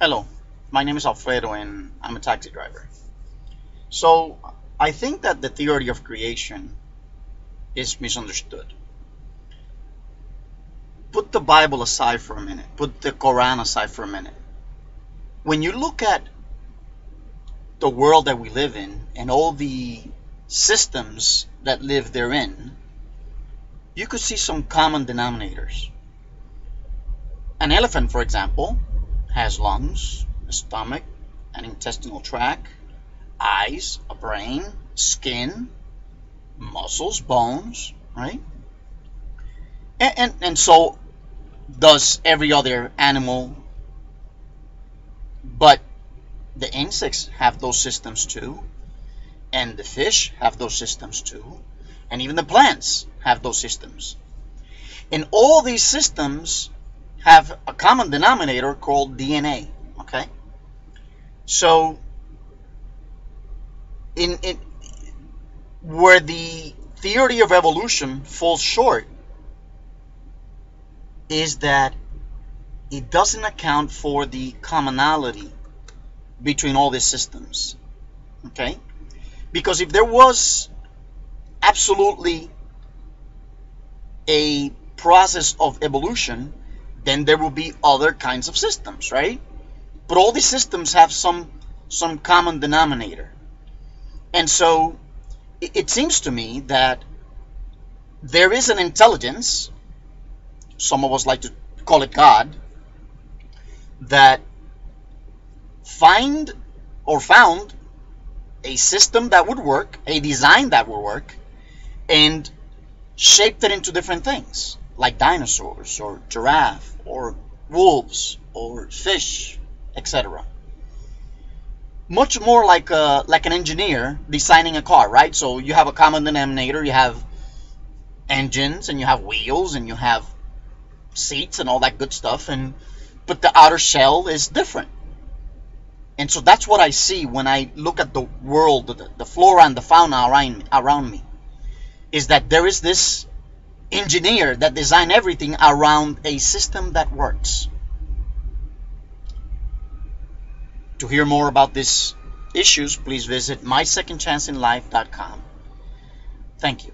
Hello, my name is Alfredo and I'm a taxi driver. So, I think that the theory of creation is misunderstood. Put the Bible aside for a minute, put the Quran aside for a minute. When you look at the world that we live in and all the systems that live therein, you could see some common denominators. An elephant, for example, has lungs, a stomach, an intestinal tract, eyes, a brain, skin, muscles, bones, right? And, and, and so does every other animal. But the insects have those systems too, and the fish have those systems too, and even the plants have those systems. And all these systems have a common denominator called DNA. Okay, so in in where the theory of evolution falls short is that it doesn't account for the commonality between all these systems. Okay? Because if there was absolutely a process of evolution, then there will be other kinds of systems, right? But all these systems have some some common denominator. And so it, it seems to me that there is an intelligence, some of us like to call it God, that find or found a system that would work, a design that would work, and shaped it into different things, like dinosaurs or giraffe or wolves or fish, etc. Much more like a, like an engineer designing a car, right? So you have a common denominator, you have engines and you have wheels and you have seats and all that good stuff and but the outer shell is different and so that's what I see when I look at the world, the, the flora and the fauna around, around me, is that there is this engineer that design everything around a system that works. To hear more about these issues, please visit mysecondchanceinlife.com. Thank you.